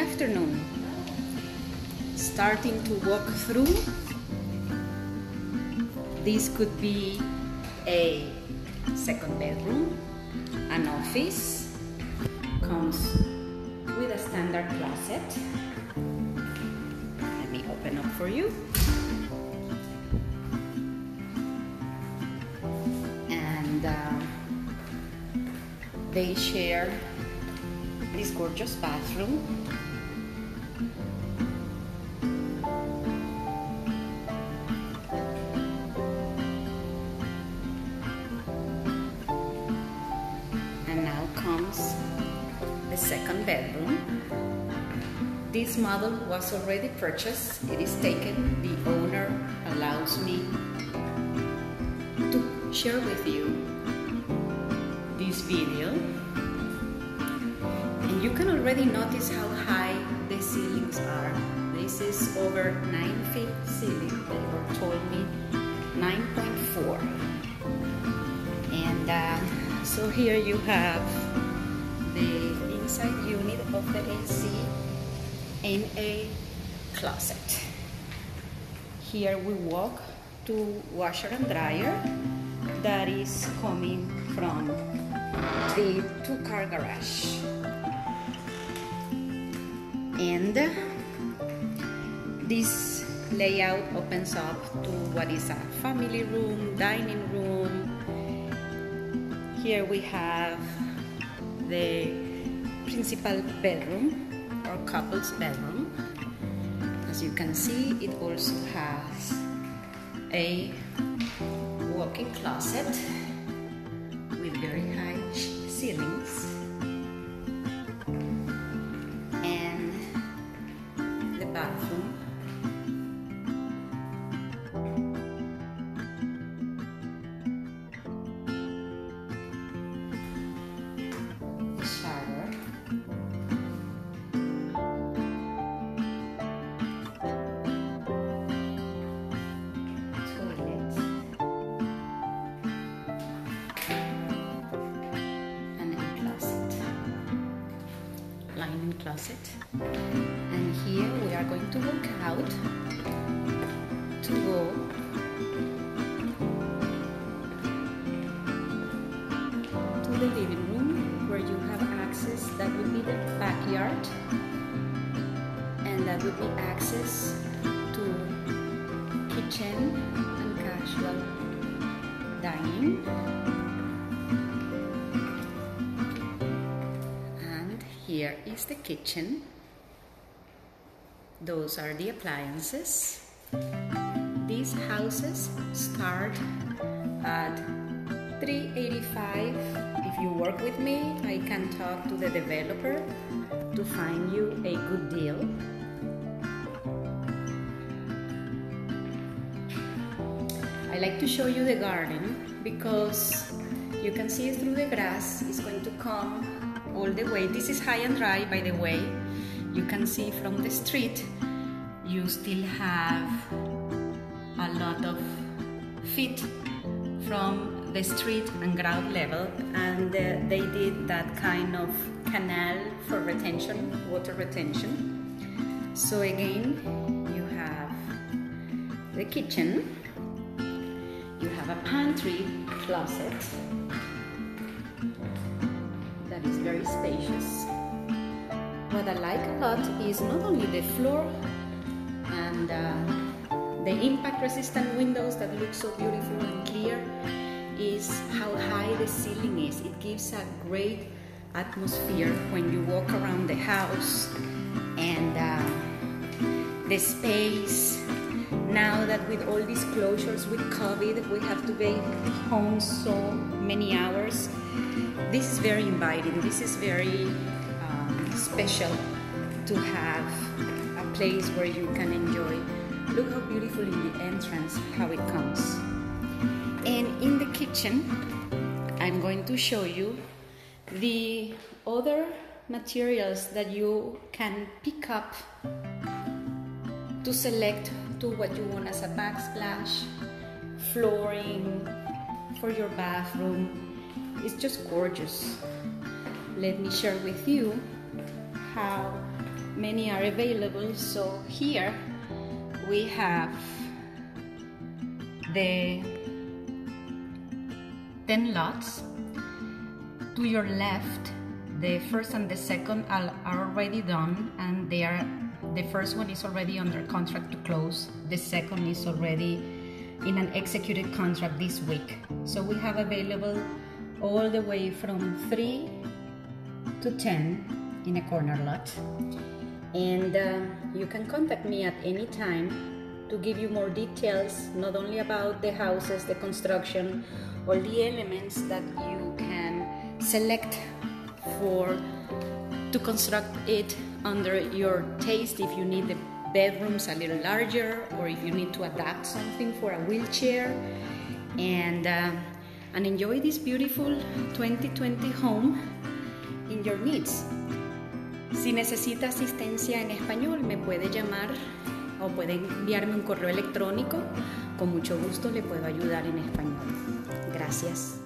afternoon. Starting to walk through. This could be a second bedroom, an office, comes with a standard closet. Let me open up for you. And uh, they share this gorgeous bathroom. And now comes the second bedroom. This model was already purchased. It is taken. The owner allows me to share with you this video and you can already notice how high ceilings are. This is over 9 feet ceiling, they were told me 9.4. And uh, so here you have the inside unit of the AC in a closet. Here we walk to washer and dryer that is coming from the two-car garage and this layout opens up to what is a family room, dining room. Here we have the principal bedroom or couple's bedroom. As you can see, it also has a walk-in closet closet. And here we are going to walk out to go to the living room where you have access that would be the backyard and that would be access to kitchen and casual dining here is the kitchen those are the appliances. These houses start at 385. If you work with me, I can talk to the developer to find you a good deal. I like to show you the garden because you can see through the grass. It's going to come all the way. This is high and dry, by the way. You can see from the street you still have a lot of feet from the street and ground level and uh, they did that kind of canal for retention water retention. So again you have the kitchen. You have a pantry closet that is very spacious what I like a lot is not only the floor and uh, the impact resistant windows that look so beautiful and clear is how high the ceiling is. It gives a great atmosphere when you walk around the house and uh, the space. Now that with all these closures with COVID, we have to be home so many hours. This is very inviting. This is very um, special to have a place where you can enjoy. Look how beautiful in the entrance how it comes. And in the kitchen, I'm going to show you the other materials that you can pick up to select to what you want as a backsplash, flooring for your bathroom. It's just gorgeous. Let me share with you how many are available. So here we have the 10 lots. To your left, the first and the second are, already done and they are the first one is already under contract to close. The second is already in an executed contract this week. So we have available all the way from 3 to 10 in a corner lot. And uh, you can contact me at any time to give you more details, not only about the houses, the construction, all the elements that you can select for to construct it under your taste if you need the bedrooms a little larger or if you need to adapt something for a wheelchair and uh, and enjoy this beautiful 2020 home in your needs. Si necesita asistencia en español, me puede llamar o puede enviarme un correo electrónico. Con mucho gusto le puedo ayudar en español. Gracias.